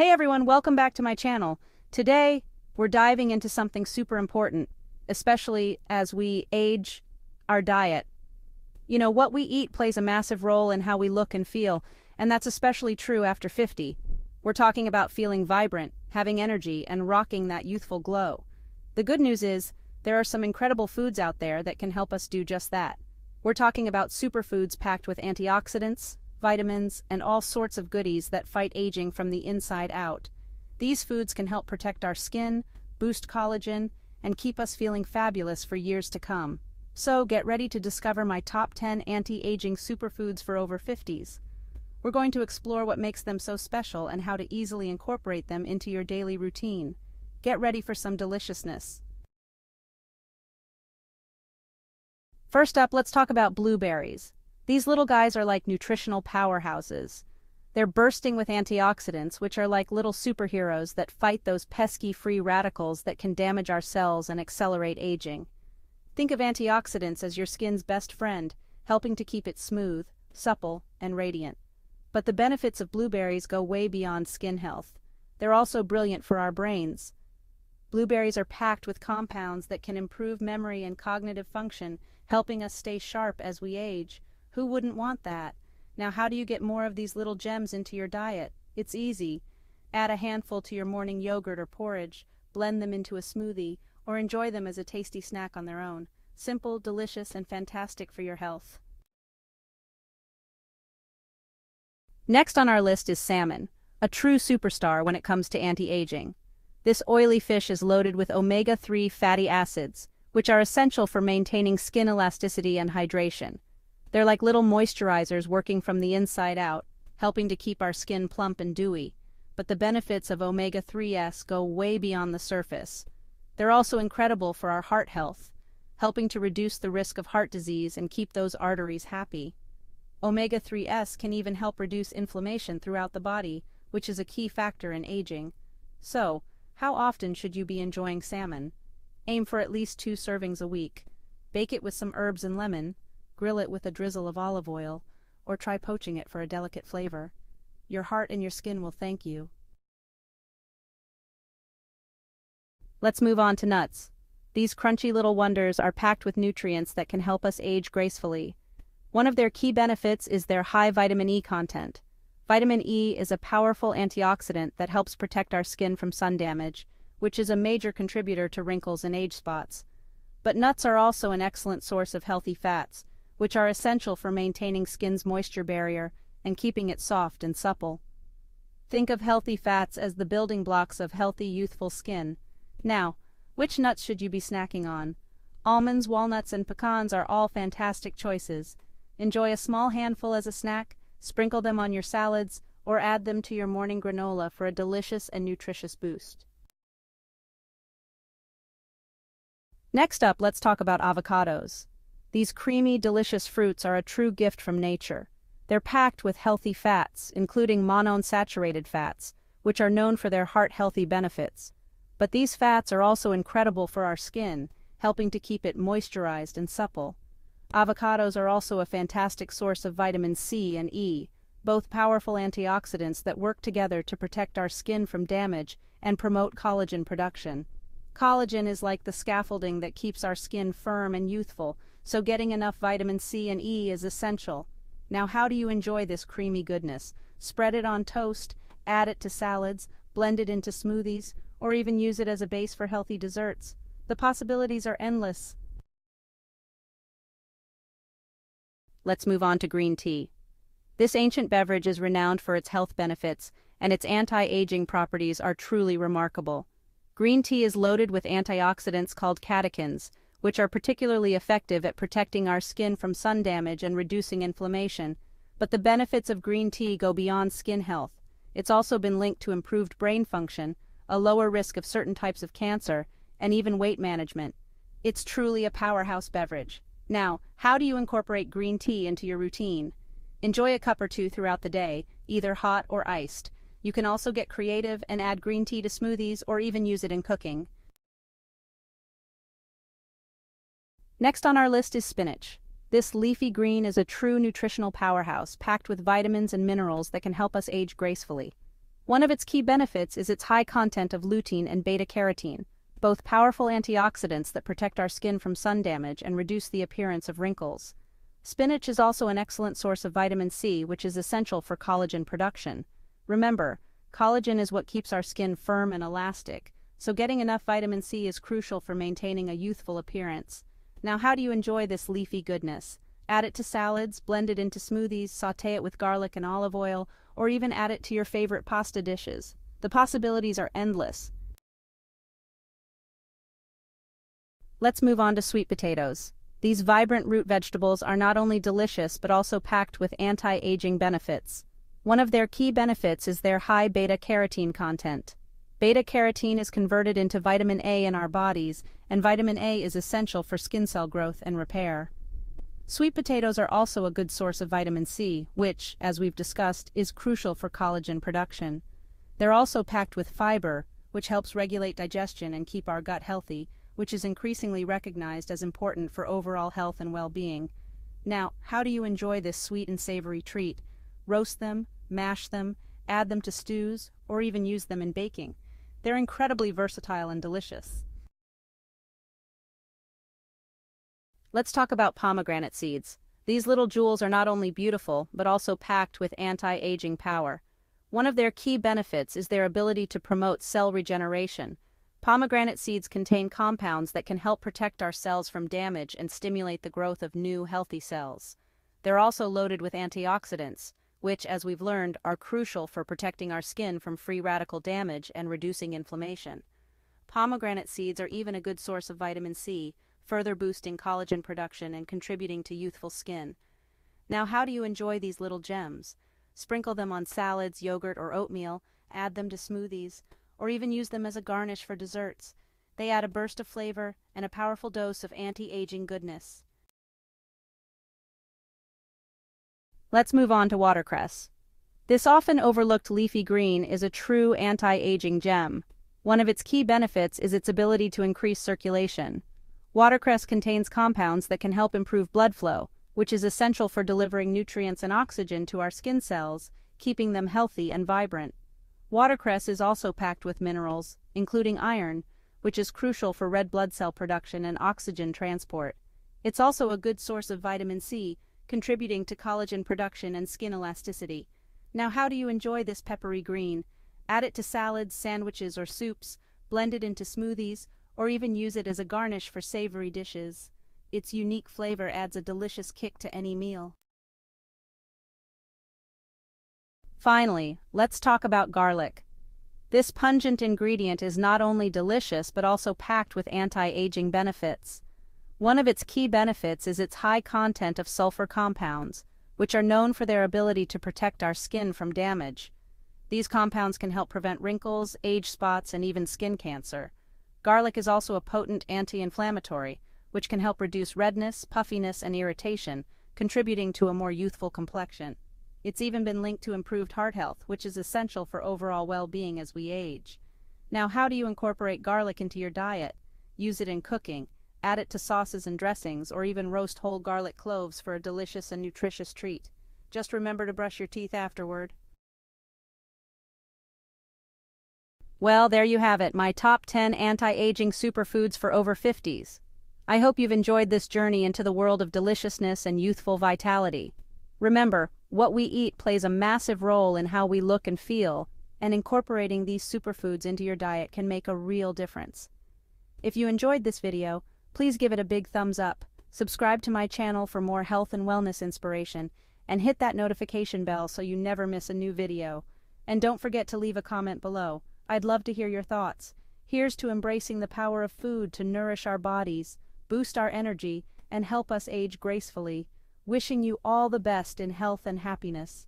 Hey everyone, welcome back to my channel. Today, we're diving into something super important, especially as we age our diet. You know, what we eat plays a massive role in how we look and feel, and that's especially true after 50. We're talking about feeling vibrant, having energy, and rocking that youthful glow. The good news is, there are some incredible foods out there that can help us do just that. We're talking about superfoods packed with antioxidants, vitamins, and all sorts of goodies that fight aging from the inside out. These foods can help protect our skin, boost collagen, and keep us feeling fabulous for years to come. So get ready to discover my top 10 anti-aging superfoods for over 50s. We're going to explore what makes them so special and how to easily incorporate them into your daily routine. Get ready for some deliciousness. First up, let's talk about blueberries. These little guys are like nutritional powerhouses. They're bursting with antioxidants, which are like little superheroes that fight those pesky free radicals that can damage our cells and accelerate aging. Think of antioxidants as your skin's best friend, helping to keep it smooth, supple, and radiant. But the benefits of blueberries go way beyond skin health. They're also brilliant for our brains. Blueberries are packed with compounds that can improve memory and cognitive function, helping us stay sharp as we age. Who wouldn't want that? Now, how do you get more of these little gems into your diet? It's easy. Add a handful to your morning yogurt or porridge, blend them into a smoothie, or enjoy them as a tasty snack on their own. Simple, delicious, and fantastic for your health. Next on our list is salmon, a true superstar when it comes to anti-aging. This oily fish is loaded with omega-3 fatty acids, which are essential for maintaining skin elasticity and hydration. They're like little moisturizers working from the inside out, helping to keep our skin plump and dewy. But the benefits of omega-3s go way beyond the surface. They're also incredible for our heart health, helping to reduce the risk of heart disease and keep those arteries happy. Omega-3s can even help reduce inflammation throughout the body, which is a key factor in aging. So, how often should you be enjoying salmon? Aim for at least two servings a week. Bake it with some herbs and lemon, grill it with a drizzle of olive oil, or try poaching it for a delicate flavor. Your heart and your skin will thank you. Let's move on to nuts. These crunchy little wonders are packed with nutrients that can help us age gracefully. One of their key benefits is their high vitamin E content. Vitamin E is a powerful antioxidant that helps protect our skin from sun damage, which is a major contributor to wrinkles and age spots. But nuts are also an excellent source of healthy fats, which are essential for maintaining skin's moisture barrier and keeping it soft and supple. Think of healthy fats as the building blocks of healthy youthful skin. Now, which nuts should you be snacking on? Almonds, walnuts, and pecans are all fantastic choices. Enjoy a small handful as a snack, sprinkle them on your salads, or add them to your morning granola for a delicious and nutritious boost. Next up, let's talk about avocados. These creamy, delicious fruits are a true gift from nature. They're packed with healthy fats, including monounsaturated fats, which are known for their heart-healthy benefits. But these fats are also incredible for our skin, helping to keep it moisturized and supple. Avocados are also a fantastic source of vitamin C and E, both powerful antioxidants that work together to protect our skin from damage and promote collagen production. Collagen is like the scaffolding that keeps our skin firm and youthful, so getting enough vitamin C and E is essential. Now how do you enjoy this creamy goodness? Spread it on toast, add it to salads, blend it into smoothies, or even use it as a base for healthy desserts. The possibilities are endless. Let's move on to green tea. This ancient beverage is renowned for its health benefits, and its anti-aging properties are truly remarkable. Green tea is loaded with antioxidants called catechins, which are particularly effective at protecting our skin from sun damage and reducing inflammation. But the benefits of green tea go beyond skin health. It's also been linked to improved brain function, a lower risk of certain types of cancer, and even weight management. It's truly a powerhouse beverage. Now, how do you incorporate green tea into your routine? Enjoy a cup or two throughout the day, either hot or iced. You can also get creative and add green tea to smoothies or even use it in cooking. Next on our list is spinach. This leafy green is a true nutritional powerhouse, packed with vitamins and minerals that can help us age gracefully. One of its key benefits is its high content of lutein and beta-carotene, both powerful antioxidants that protect our skin from sun damage and reduce the appearance of wrinkles. Spinach is also an excellent source of vitamin C, which is essential for collagen production. Remember, collagen is what keeps our skin firm and elastic, so getting enough vitamin C is crucial for maintaining a youthful appearance. Now, how do you enjoy this leafy goodness? Add it to salads, blend it into smoothies, saute it with garlic and olive oil, or even add it to your favorite pasta dishes. The possibilities are endless. Let's move on to sweet potatoes. These vibrant root vegetables are not only delicious but also packed with anti-aging benefits. One of their key benefits is their high beta-carotene content. Beta-carotene is converted into vitamin A in our bodies, and vitamin A is essential for skin cell growth and repair. Sweet potatoes are also a good source of vitamin C, which, as we've discussed, is crucial for collagen production. They're also packed with fiber, which helps regulate digestion and keep our gut healthy, which is increasingly recognized as important for overall health and well-being. Now, how do you enjoy this sweet and savory treat? Roast them, mash them, add them to stews, or even use them in baking. They're incredibly versatile and delicious. Let's talk about pomegranate seeds. These little jewels are not only beautiful, but also packed with anti-aging power. One of their key benefits is their ability to promote cell regeneration, Pomegranate seeds contain compounds that can help protect our cells from damage and stimulate the growth of new, healthy cells. They're also loaded with antioxidants, which, as we've learned, are crucial for protecting our skin from free radical damage and reducing inflammation. Pomegranate seeds are even a good source of vitamin C, further boosting collagen production and contributing to youthful skin. Now, how do you enjoy these little gems? Sprinkle them on salads, yogurt, or oatmeal, add them to smoothies, or even use them as a garnish for desserts. They add a burst of flavor and a powerful dose of anti-aging goodness. Let's move on to watercress. This often overlooked leafy green is a true anti-aging gem. One of its key benefits is its ability to increase circulation. Watercress contains compounds that can help improve blood flow, which is essential for delivering nutrients and oxygen to our skin cells, keeping them healthy and vibrant. Watercress is also packed with minerals, including iron, which is crucial for red blood cell production and oxygen transport. It's also a good source of vitamin C, contributing to collagen production and skin elasticity. Now how do you enjoy this peppery green? Add it to salads, sandwiches, or soups, blend it into smoothies, or even use it as a garnish for savory dishes. Its unique flavor adds a delicious kick to any meal. Finally, let's talk about garlic. This pungent ingredient is not only delicious but also packed with anti-aging benefits. One of its key benefits is its high content of sulfur compounds, which are known for their ability to protect our skin from damage. These compounds can help prevent wrinkles, age spots, and even skin cancer. Garlic is also a potent anti-inflammatory, which can help reduce redness, puffiness, and irritation, contributing to a more youthful complexion. It's even been linked to improved heart health, which is essential for overall well-being as we age. Now, how do you incorporate garlic into your diet? Use it in cooking, add it to sauces and dressings, or even roast whole garlic cloves for a delicious and nutritious treat. Just remember to brush your teeth afterward. Well, there you have it, my top 10 anti-aging superfoods for over 50s. I hope you've enjoyed this journey into the world of deliciousness and youthful vitality. Remember, what we eat plays a massive role in how we look and feel, and incorporating these superfoods into your diet can make a real difference. If you enjoyed this video, please give it a big thumbs up, subscribe to my channel for more health and wellness inspiration, and hit that notification bell so you never miss a new video. And don't forget to leave a comment below. I'd love to hear your thoughts. Here's to embracing the power of food to nourish our bodies, boost our energy, and help us age gracefully. Wishing you all the best in health and happiness.